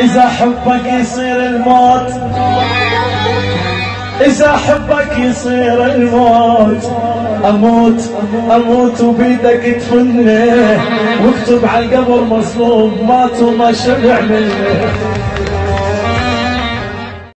إذا حبك يصير الموت. إذا حبك يصير الموت. أموت أموت وبيدك تفني واكتب على القبر مظلوم مات وما شبع مني